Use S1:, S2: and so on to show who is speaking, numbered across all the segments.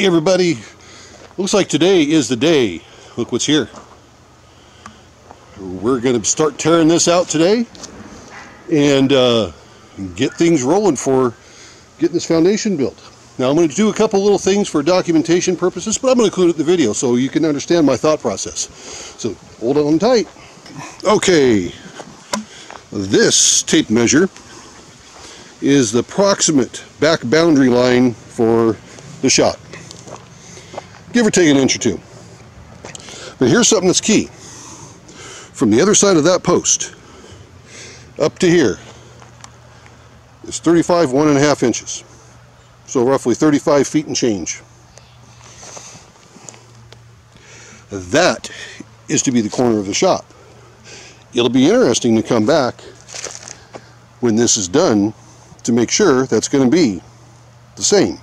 S1: Hey everybody, looks like today is the day. Look what's here. We're going to start tearing this out today and uh, get things rolling for getting this foundation built. Now I'm going to do a couple little things for documentation purposes, but I'm going to include it in the video so you can understand my thought process. So hold on tight. Okay, this tape measure is the proximate back boundary line for the shot. Give or take an inch or two. But here's something that's key. From the other side of that post up to here is 35 one and a half inches. So roughly 35 feet and change. That is to be the corner of the shop. It'll be interesting to come back when this is done to make sure that's going to be the same.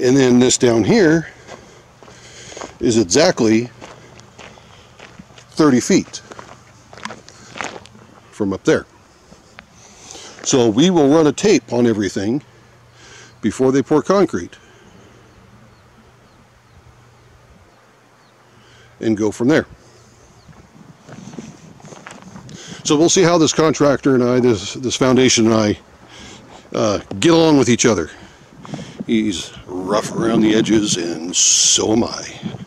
S1: And then this down here is exactly 30 feet from up there. So we will run a tape on everything before they pour concrete and go from there. So we'll see how this contractor and I, this, this foundation and I, uh, get along with each other. He's rough around the edges, and so am I.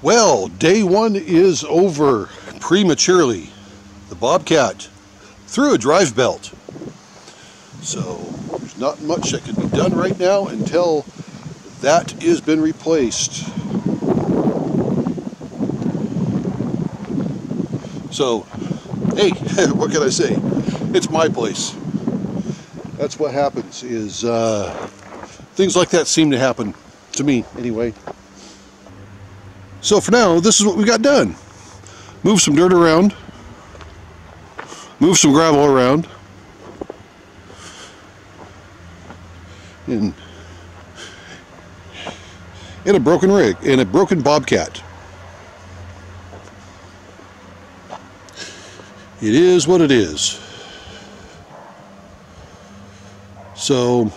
S1: Well, day one is over prematurely. The Bobcat threw a drive belt. So there's not much that can be done right now until that has been replaced. So, hey, what can I say? It's my place. That's what happens is uh, things like that seem to happen to me anyway. So for now, this is what we got done. Move some dirt around. Move some gravel around. In, in a broken rig, in a broken bobcat. It is what it is. So,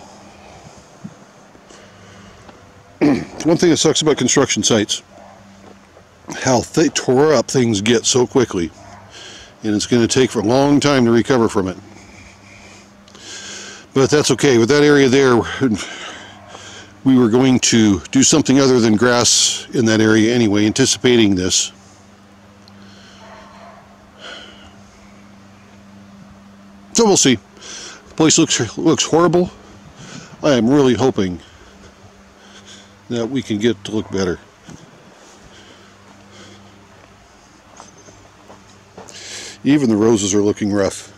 S1: one thing that sucks about construction sites how they tore up things get so quickly. And it's going to take for a long time to recover from it. But that's okay. With that area there we were going to do something other than grass in that area anyway anticipating this. So we'll see. The place looks looks horrible. I am really hoping that we can get to look better. Even the roses are looking rough.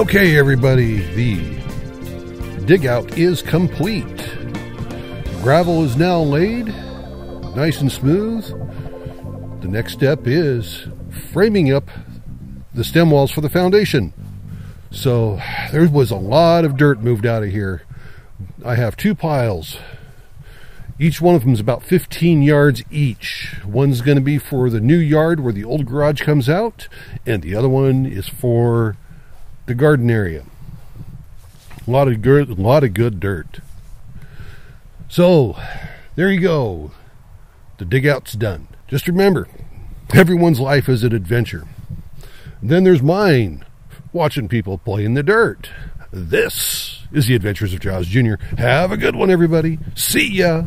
S1: Okay, everybody, the dig out is complete. Gravel is now laid, nice and smooth. The next step is framing up the stem walls for the foundation. So there was a lot of dirt moved out of here. I have two piles. Each one of them is about 15 yards each. One's going to be for the new yard where the old garage comes out, and the other one is for the garden area. A lot of good, a lot of good dirt. So, there you go. The dig out's done. Just remember, everyone's life is an adventure. Then there's mine, watching people play in the dirt. This is the Adventures of Jaws Jr. Have a good one, everybody. See ya.